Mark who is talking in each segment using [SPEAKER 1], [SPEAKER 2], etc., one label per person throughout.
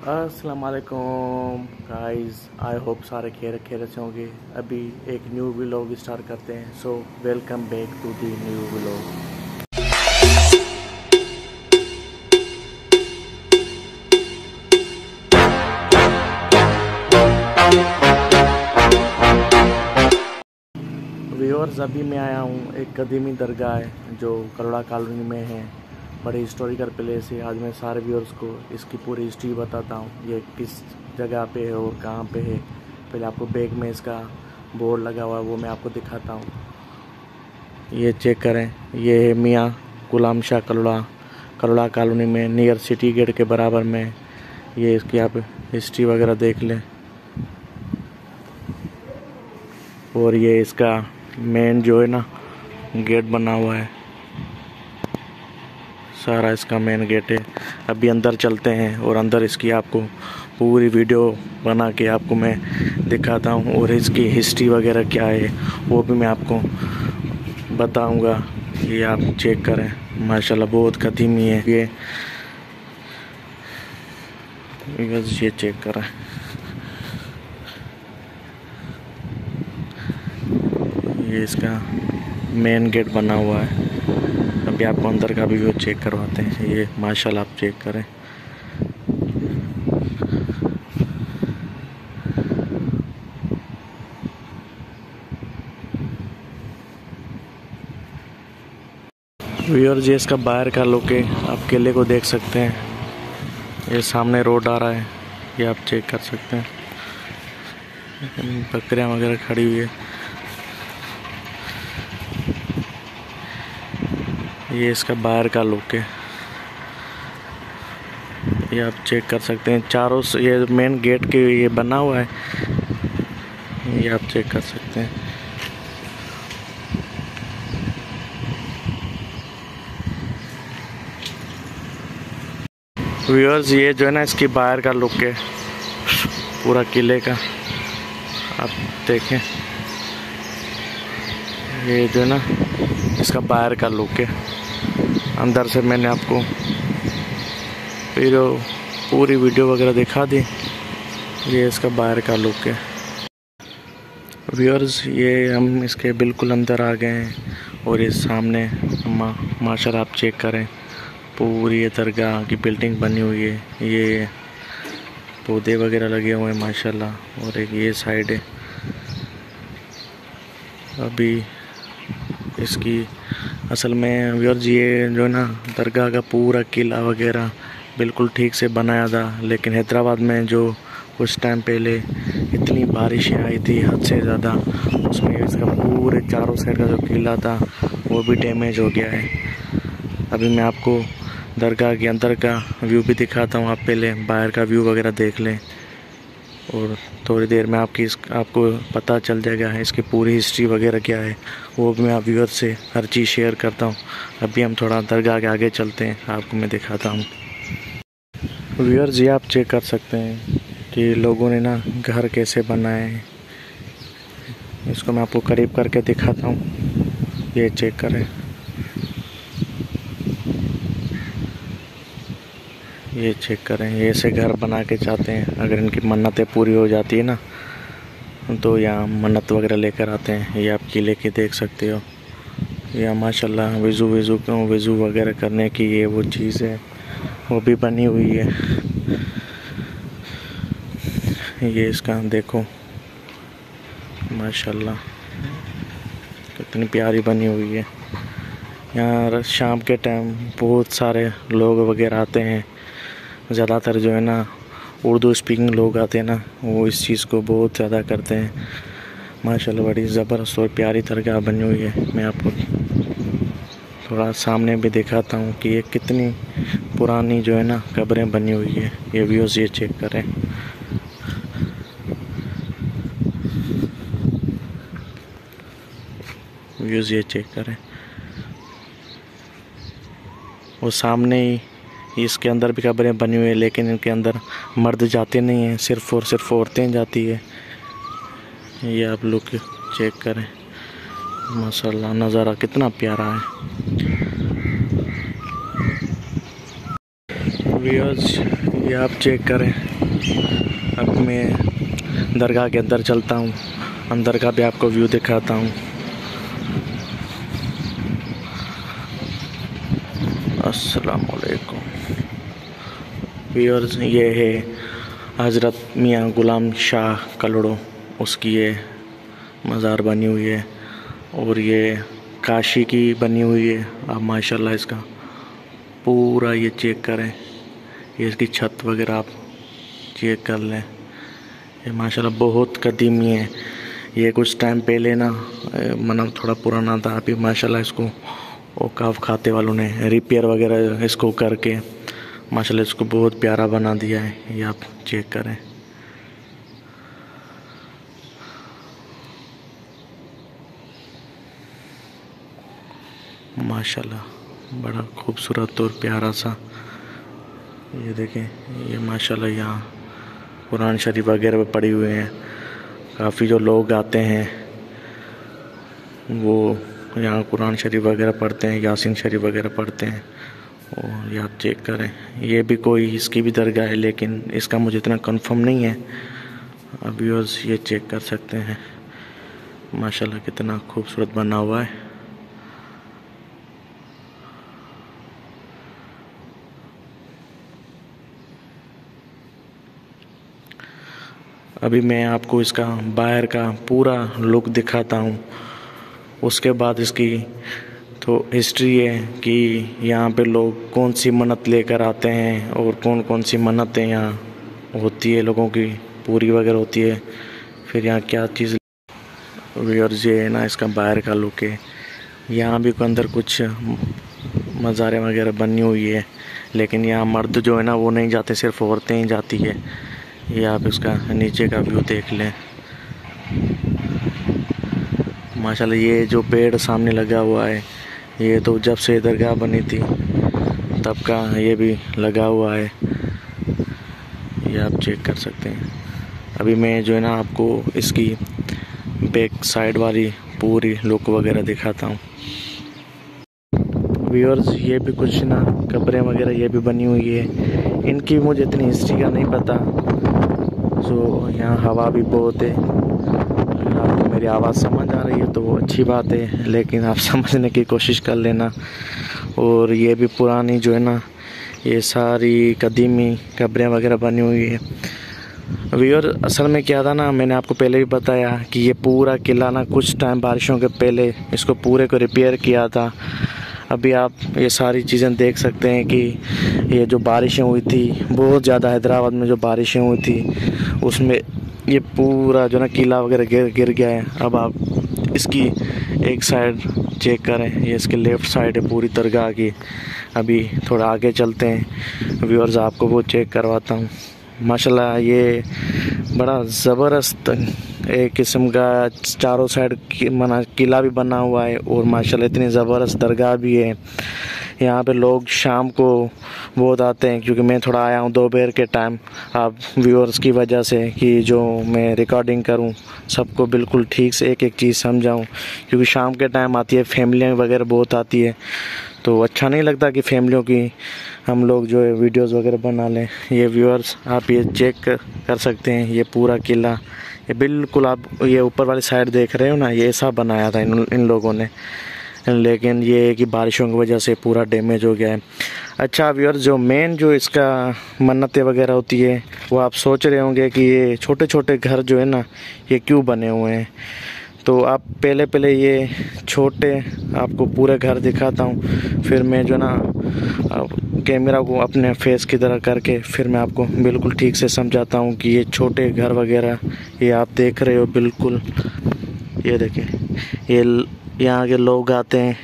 [SPEAKER 1] अस्सलाम वालेकुम guys I hope सारे खेर खेर से होंगे। अभी एक न्यू व्लॉग स्टार्ट करते हैं। So welcome back to the new vlog viewers अभी मैं आया हूँ एक कदीमी दरगाह है, जो करोड़ा कॉलोनी में है। बड़े हिस्टोरिकल प्लेस है। आज मैं सारे व्यूअर्स को इसकी पूरी हिस्ट्री बताता हूँ। ये किस जगह पे है और कहाँ पे है। पहले आपको बैग में इसका बोर्ड लगा हुआ है, वो मैं आपको दिखाता हूँ। ये चेक करें। ये है मियाँ गुलाम शाह कलोड़ा कलोड़ा कॉलोनी में नियर सिटी गेट के बराबर में। ये इसकी आप हिस्ट्री वगैरह देख लें। और ये इसका मेन जो है ना गेट बना हुआ है। सारा इसका मेन गेट है। अभी अंदर चलते हैं और अंदर इसकी आपको पूरी वीडियो बना के आपको मैं दिखाता हूँ और इसकी हिस्ट्री वगैरह क्या है, वो भी मैं आपको बताऊँगा। ये आप चेक करें। माशाल्लाह, बहुत कदीमी है ये बस ये चेक करें। ये इसका मेन गेट बना हुआ है। अभी आपको अंदर का भी व्यू चेक करवाते हैं। ये माशाल्लाह आप चेक करें। व्यूअर जी, इसका बाहर का लोके आप केले को देख सकते हैं। ये सामने रोड आ रहा है। ये आप चेक कर सकते हैं। बकरियाँ वगैरह खड़ी हुई है। ये इसका बाहर का लुक है। ये आप चेक कर सकते हैं। चारों से ये मेन गेट के ये बना हुआ है। ये आप चेक कर सकते हैं। व्यूअर्स ये जो है ना, इसकी बाहर का लुक है। पूरा किले का। आप देखें। ये जो है ना, इसका बाहर का लुक है। अंदर से मैंने आपको फिर पूरी वीडियो वगैरह दिखा दी। ये इसका बाहर का लुक है। व्यूअर्स ये हम इसके बिल्कुल अंदर आ गए हैं और ये सामने मा, माशा आप चेक करें। पूरी ये दरगाह की बिल्डिंग बनी हुई है। ये पौधे वगैरह लगे हुए हैं माशाल्लाह। और एक ये साइड है। अभी इसकी असल में व्यूअर्स ये जो है ना, दरगाह का पूरा किला वगैरह बिल्कुल ठीक से बनाया था, लेकिन हैदराबाद में जो कुछ टाइम पहले इतनी बारिशें आई थी, हद से ज़्यादा, उसमें इसका पूरे चारों साइड का जो किला था, वो भी डैमेज हो गया है। अभी मैं आपको दरगाह के अंदर का व्यू भी दिखाता हूँ, आप पहले बाहर का व्यू वगैरह देख लें। और थोड़ी देर में आपकी इस, आपको पता चल जाएगा इसकी पूरी हिस्ट्री वगैरह क्या है, वो भी मैं आप व्यूअर से हर चीज़ शेयर करता हूँ। अभी हम थोड़ा दरगाह के आगे चलते हैं, आपको मैं दिखाता हूँ। व्यूअर्स ये आप चेक कर सकते हैं कि लोगों ने ना घर कैसे बनाए हैं। इसको मैं आपको करीब करके दिखाता हूँ। ये चेक करें। ये चेक करें, ये ऐसे घर बना के चाहते हैं। अगर इनकी मन्नतें पूरी हो जाती है ना तो यहाँ मन्नत वगैरह लेकर आते हैं। ये आप किले के देख सकते हो। या माशाल्लाह, वज़ू वज़ू क्यों? वज़ू वगैरह करने की ये वो चीज़ है, वो भी बनी हुई है। ये इसका देखो, माशाल्लाह, कितनी प्यारी बनी हुई है। यहाँ शाम के टाइम बहुत सारे लोग वगैरह आते हैं। ज़्यादातर जो है ना, उर्दू स्पीकिंग लोग आते हैं ना, वो इस चीज़ को बहुत ज़्यादा करते हैं। माशाल्लाह, बड़ी ज़बरदस्त और प्यारी तरह बनी हुई है। मैं आपको थोड़ा सामने भी दिखाता हूँ कि ये कितनी पुरानी जो है ना कब्रें बनी हुई है। ये व्यूज़ ये चेक करें। व्यूज़ ये चेक करें। वो सामने ही इसके अंदर भी कब्रें बनी हुई है, लेकिन इनके अंदर मर्द जाते नहीं हैं, सिर्फ़ और सिर्फ़ औरतें जाती है। ये आप लोग चेक करें। माशाल्लाह, नज़ारा कितना प्यारा है। व्यूअर्स ये आप चेक करें। अब मैं दरगाह के अंदर चलता हूँ। अंदर का भी आपको व्यू दिखाता हूँ। असलकुम व्यूअर्स ये है हज़रत मियाँ गुलाम शाह कलड़ो। उसकी ये मज़ार बनी हुई है और ये काशी की बनी हुई है। आप माशाल्लाह इसका पूरा ये चेक करें। ये इसकी छत वगैरह आप चेक कर लें। ये माशाल्लाह बहुत कदीमी है। ये कुछ टाइम पहले ना मतलब थोड़ा पुराना था। अभी माशाल्लाह इसको औकाफ खाते वालों ने, रिपेयर वगैरह इसको करके माशाल्लाह इसको बहुत प्यारा बना दिया है। ये आप चेक करें। माशाल्लाह, बड़ा खूबसूरत और प्यारा सा। ये देखें, ये माशाल्लाह यहाँ कुरान शरीफ वगैरह पड़े हुए हैं। काफ़ी जो लोग आते हैं, वो यहाँ कुरान शरीफ वगैरह पढ़ते हैं, यासिन शरीफ वगैरह पढ़ते हैं। और याद चेक करें। ये भी कोई इसकी भी दरगाह है, लेकिन इसका मुझे इतना कंफर्म नहीं है। अभी बस ये चेक कर सकते हैं। माशाल्लाह कितना खूबसूरत बना हुआ है। अभी मैं आपको इसका, बाहर का पूरा लुक दिखाता हूँ। उसके बाद इसकी तो हिस्ट्री है कि यहाँ पे लोग कौन सी मन्नत लेकर आते हैं और कौन कौन सी मन्नतें यहाँ होती है, लोगों की पूरी वगैरह होती है। फिर यहाँ क्या चीज़ और ये है ना इसका बाहर का लुक है। यहाँ भी अंदर कुछ मज़ारे वगैरह बनी हुई है, लेकिन यहाँ मर्द जो है ना वो नहीं जाते, सिर्फ़ औरतें ही जाती है। ये आप इसका नीचे का व्यू देख लें। माशाल्लाह ये जो पेड़ सामने लगा हुआ है ये तो जब से दरगाह बनी थी, तब का ये भी लगा हुआ है। ये आप चेक कर सकते हैं। अभी मैं जो है ना आपको इसकी बैक साइड वाली पूरी लुक वगैरह दिखाता हूँ। व्यूअर्स ये भी कुछ ना कपड़े वगैरह ये भी बनी हुई है। इनकी मुझे इतनी हिस्ट्री का नहीं पता। जो यहाँ हवा भी बहुत है। मेरी आवाज़ समझ आ रही है तो वो अच्छी बात है, लेकिन आप समझने की कोशिश कर लेना। और ये भी पुरानी जो है ना, ये सारी कदीमी कब्रें वगैरह बनी हुई है। व्यूअर असल में क्या था ना, मैंने आपको पहले भी बताया कि ये पूरा किला ना, कुछ टाइम बारिशों के पहले इसको पूरे को रिपेयर किया था। अभी आप ये सारी चीज़ें देख सकते हैं कि ये जो बारिशें हुई थी, बहुत ज़्यादा हैदराबाद में जो बारिशें हुई थी, उसमें ये पूरा जो ना किला वगैरह गिर गिर गया है। अब आप इसकी एक साइड चेक करें। ये इसके लेफ़्ट साइड है पूरी दरगाह की। अभी थोड़ा आगे चलते हैं। व्यूअर्स आपको वो चेक करवाता हूँ। माशाल्लाह, ये बड़ा ज़बरदस्त एक किस्म का चारों साइड मना, किला भी बना हुआ है और माशाल्लाह इतनी ज़बरदस्त दरगाह भी है। यहाँ पे लोग शाम को बहुत आते हैं क्योंकि मैं थोड़ा आया हूँ दोपहर के टाइम आप व्यूअर्स की वजह से कि जो मैं रिकॉर्डिंग करूँ, सबको बिल्कुल ठीक से एक एक चीज़ समझाऊँ। क्योंकि शाम के टाइम आती है फैमिलियाँ वगैरह बहुत आती है। तो अच्छा नहीं लगता कि फैमिलियों की हम लोग जो है वीडियोस वगैरह बना लें। ये व्यूअर्स आप ये चेक कर सकते हैं, ये पूरा किला। ये बिल्कुल आप ये ऊपर वाली साइड देख रहे हो ना, ये ऐसा बनाया था इन इन लोगों ने। लेकिन ये है कि बारिशों की वजह से पूरा डैमेज हो गया है। अच्छा व्यूअर जो मेन जो इसका मन्नतें वगैरह होती है, वो आप सोच रहे होंगे कि ये छोटे छोटे घर जो है ना, ये क्यों बने हुए हैं? तो आप पहले पहले ये छोटे, आपको पूरे घर दिखाता हूँ। फिर मैं जो ना कैमरा को अपने फेस की तरह करके फिर मैं आपको बिल्कुल ठीक से समझाता हूँ कि ये छोटे घर वगैरह, ये आप देख रहे हो बिल्कुल। ये देखें ये यहाँ के लोग आते हैं,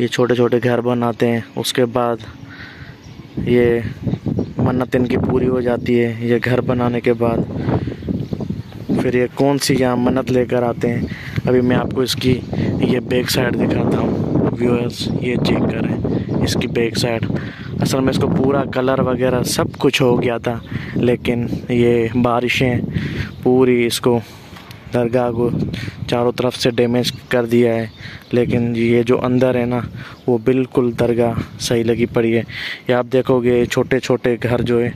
[SPEAKER 1] ये छोटे छोटे घर बनाते हैं, उसके बाद ये मन्नत इनकी पूरी हो जाती है, ये घर बनाने के बाद। फिर ये कौन सी यहाँ मन्नत लेकर आते हैं, अभी मैं आपको इसकी, ये बैक साइड दिखाता हूँ व्यूअर्स ये चेक करें। इसकी बैक साइड असल में इसको पूरा कलर वगैरह सब कुछ हो गया था, लेकिन ये बारिशें पूरी इसको दरगाह को चारों तरफ़ से डैमेज कर दिया है। लेकिन ये जो अंदर है ना, वो बिल्कुल दरगाह सही लगी पड़ी है। ये आप देखोगे छोटे छोटे घर जो है,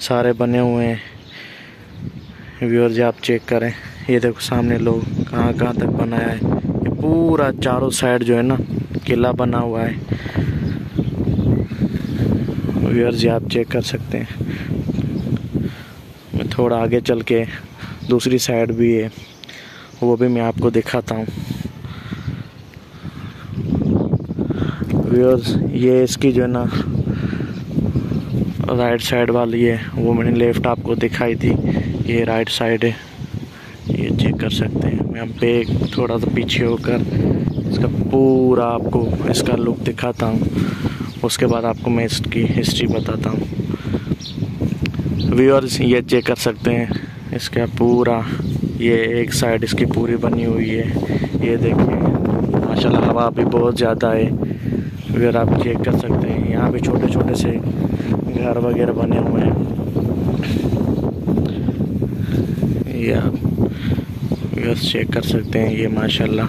[SPEAKER 1] सारे बने हुए हैं। व्यूअर आप चेक करें। ये देखो सामने लोग कहाँ कहाँ तक बनाया है। ये पूरा चारों साइड जो है ना, किला बना हुआ है। व्यूअर्स आप चेक कर सकते हैं। मैं थोड़ा आगे चल के दूसरी साइड भी है, वो भी मैं आपको दिखाता हूँ। व्यूअर्स, ये इसकी जो है ना राइट साइड वाली है, वो मैंने लेफ़्ट आपको दिखाई थी। ये राइट साइड है, ये चेक कर सकते हैं। मैं पे थोड़ा सा पीछे होकर इसका पूरा आपको इसका लुक दिखाता हूँ। उसके बाद आपको मैं इसकी हिस्ट्री बताता हूँ। व्यूअर्स ये चेक कर सकते हैं। इसका पूरा, ये एक साइड इसकी पूरी बनी हुई है। ये देखिए, माशाल्लाह हवा भी बहुत ज़्यादा है। अगर आप चेक कर सकते हैं। यहाँ भी छोटे छोटे से घर वगैरह बने हुए हैं। ये आप व्यूअर्स चेक कर सकते हैं। ये माशाल्लाह,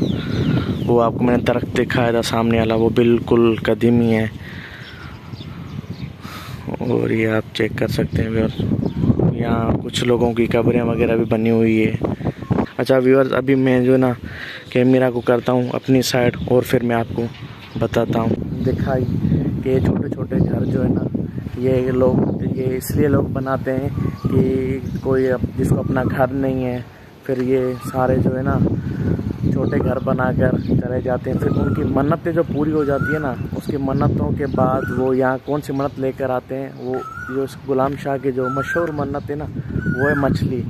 [SPEAKER 1] वो आपको मैंने दरख्त दिखाया था सामने वाला, वो बिल्कुल कदीमी है। और ये आप चेक कर सकते हैं व्यवर्स यहाँ कुछ लोगों की कब्रें वगैरह भी बनी हुई है। अच्छा व्यूअर्स अभी मैं जो ना कैमरा को करता हूँ अपनी साइड और फिर मैं आपको बताता हूँ। दिखाई कि ये छोटे छोटे घर जो है ना, ये लोग, ये इसलिए लोग बनाते हैं कि कोई जिसको अपना घर नहीं है, फिर ये सारे जो है ना छोटे घर बनाकर चले जाते हैं। फिर उनकी मन्नतें जो पूरी हो जाती है ना, उसकी मन्नतों के बाद वो यहाँ कौन सी मन्नत लेकर आते हैं? वो, जो गुलाम शाह की जो मशहूर मन्नत है ना, वो है मछली।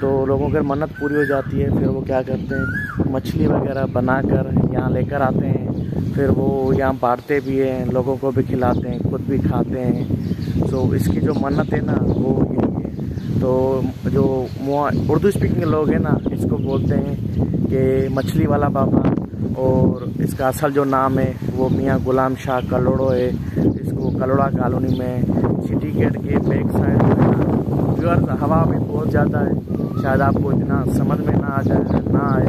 [SPEAKER 1] तो लोगों की मन्नत पूरी हो जाती है, फिर वो क्या करते हैं? मछली वगैरह बनाकर यहाँ लेकर आते हैं। फिर वो यहाँ बांटते भी हैं, लोगों को भी खिलाते हैं, खुद भी खाते हैं। तो इसकी जो मन्नत है ना, वो तो जो उर्दू स्पीकिंग लोग हैं ना, इसको बोलते हैं कि मछली वाला बाबा और इसका असल जो नाम है, वो मियाँ गुलाम शाह कलोड़ो है। इसको कलोड़ा कॉलोनी में सिटी गेट के बैक साइड व्यूअर्स हवा भी बहुत ज़्यादा है। शायद आपको इतना समझ में ना आ जाए, ना आए।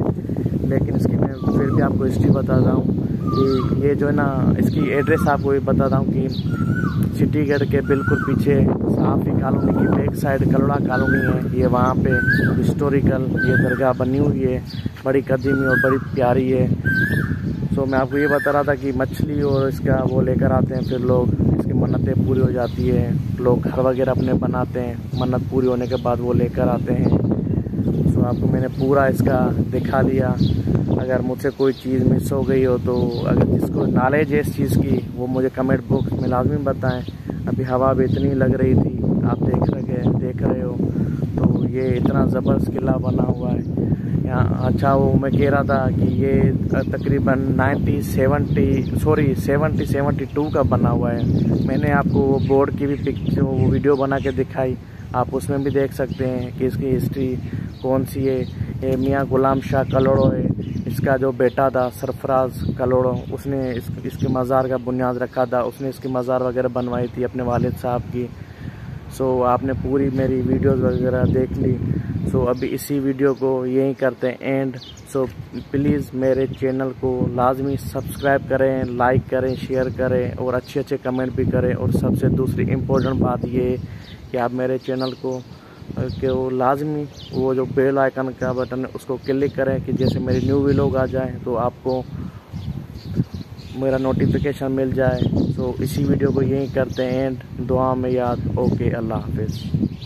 [SPEAKER 1] लेकिन इसकी मैं फिर भी आपको हिस्ट्री बताता हूँ कि ये जो है ना, इसकी एड्रेस आपको ये बताता हूँ कि सिटी गेट के बिल्कुल पीछे साफी कॉलोनी की बैक साइड कलोड़ा कॉलोनी है। ये वहाँ पे हिस्टोरिकल ये दरगाह बनी हुई है। बड़ी कदीमी और बड़ी प्यारी है। सो मैं आपको ये बता रहा था कि मछली और इसका वो लेकर आते हैं फिर लोग। इसकी मन्नतें पूरी हो जाती है। लोग घर वगैरह अपने बनाते हैं। मन्नत पूरी होने के बाद वो लेकर आते हैं। सो आपको मैंने पूरा इसका दिखा दिया। अगर मुझसे कोई चीज़ मिस हो गई हो तो अगर जिसको नॉलेज है इस चीज़ की, वो मुझे कमेंट बॉक्स में लाजमी बताएँ। अभी हवा भी इतनी लग रही थी, आप देख रहे देख रहे हो। तो ये इतना ज़बरदस्त किला बना हुआ है। यहाँ अच्छा वो मैं कह रहा था कि ये तकरीबन 90 70 सॉरी 70 72 का बना हुआ है। मैंने आपको वो बोर्ड की भी पिक्चर वो वीडियो बना के दिखाई। आप उसमें भी देख सकते हैं कि इसकी हिस्ट्री कौन सी है? ये मियाँ गुलाम शाह कलोड़ो है। इसका जो बेटा था सरफराज कलोड़ो उसने इस, इसके मज़ार का बुनियाद रखा था। उसने इसकी मज़ार वगैरह बनवाई थी अपने वालिद साहब की। सो आपने पूरी मेरी वीडियोस वगैरह देख ली। सो अभी इसी वीडियो को यहीं करते हैं एंड सो प्लीज़ मेरे चैनल को लाजमी सब्सक्राइब करें लाइक करें शेयर करें और अच्छे अच्छे कमेंट भी करें। और सबसे दूसरी इम्पोर्टेंट बात ये कि आप मेरे चैनल को कि वो लाजमी वो जो बेल आइकन का बटन है, उसको क्लिक करें कि जैसे मेरी न्यू वीडियो आ जाए तो आपको मेरा नोटिफिकेशन मिल जाए। तो इसी वीडियो को यहीं करते हैं एंड दुआ में याद। ओके अल्लाह हाफिज़।